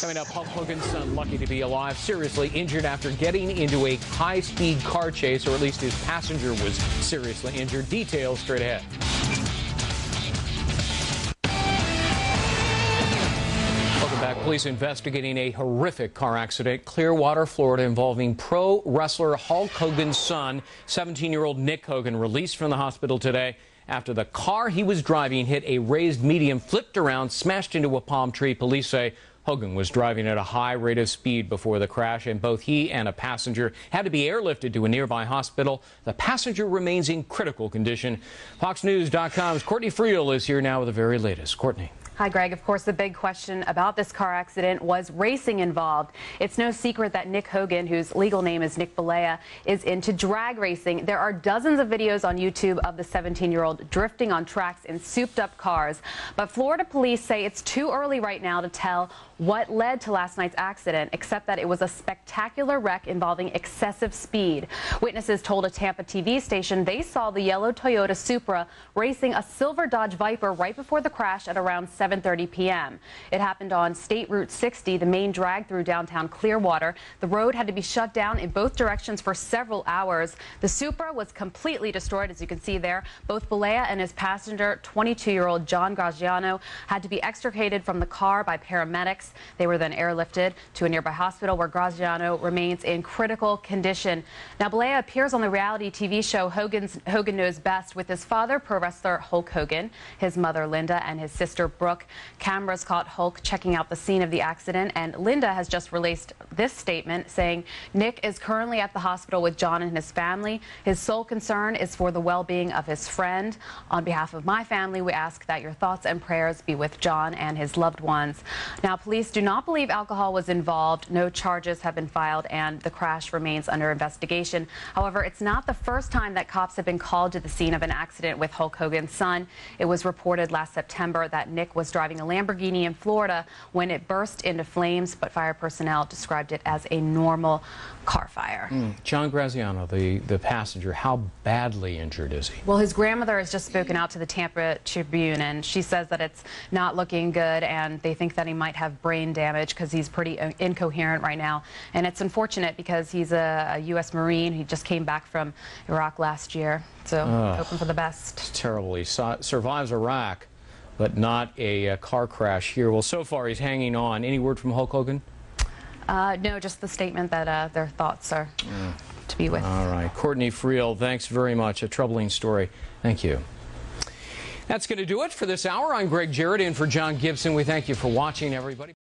Coming up, Hulk Hogan's son, lucky to be alive, seriously injured after getting into a high speed car chase, or at least his passenger was seriously injured. Details straight ahead. Back. Police investigating a horrific car accident, Clearwater, Florida, involving pro wrestler Hulk Hogan's son, 17 year old Nick Hogan, released from the hospital today after the car he was driving hit a raised median, flipped around, smashed into a palm tree. Police say Hogan was driving at a high rate of speed before the crash, and both he and a passenger had to be airlifted to a nearby hospital. The passenger remains in critical condition. FoxNews.com's Courtney Friel is here now with the very latest. Courtney. Hi, Gregg. Of course, the big question about this car accident was racing involved. It's no secret that Nick Hogan, whose legal name is Nick Bollea, is into drag racing. There are dozens of videos on YouTube of the 17-year-old drifting on tracks in souped-up cars. But Florida police say it's too early right now to tell what led to last night's accident, except that it was a spectacular wreck involving excessive speed. Witnesses told a Tampa TV station they saw the yellow Toyota Supra racing a silver Dodge Viper right before the crash at around 7.30 p.m. It happened on State Route 60, the main drag through downtown Clearwater. The road had to be shut down in both directions for several hours. The Supra was completely destroyed, as you can see there. Both Bollea and his passenger, 22-year-old John Graziano, had to be extricated from the car by paramedics. They were then airlifted to a nearby hospital where Graziano remains in critical condition. Now, Bollea appears on the reality TV show Hogan's, Hogan Knows Best with his father, pro wrestler Hulk Hogan, his mother Linda, and his sister Brooke. Cameras caught Hulk checking out the scene of the accident, and Linda has just released this statement saying Nick is currently at the hospital with John and his family. His sole concern is for the well-being of his friend. On behalf of my family, we ask that your thoughts and prayers be with John and his loved ones. Now, police Police do not believe alcohol was involved. No charges have been filed, and the crash remains under investigation. However, it's not the first time that cops have been called to the scene of an accident with Hulk Hogan's son. It was reported last September that Nick was driving a Lamborghini in Florida when it burst into flames, but fire personnel described it as a normal car fire. Mm. John Graziano, the, the passenger, how badly injured is he? Well, his grandmother has just spoken out to the Tampa Tribune, and she says that it's not looking good, and they think that he might have brain damage because he's pretty uh, incoherent right now. And it's unfortunate because he's a, a, U.S. Marine. He just came back from Iraq last year. So Ugh, hoping for the best. It's terrible. He so survives Iraq, but not a, a car crash here. Well, so far he's hanging on. Any word from Hulk Hogan? Uh, no, just the statement that uh, their thoughts are mm. to be with. All right. Courtney Friel, thanks very much. A troubling story. Thank you. That's going to do it for this hour. I'm Gregg Jarrett in for John Gibson. We thank you for watching, everybody.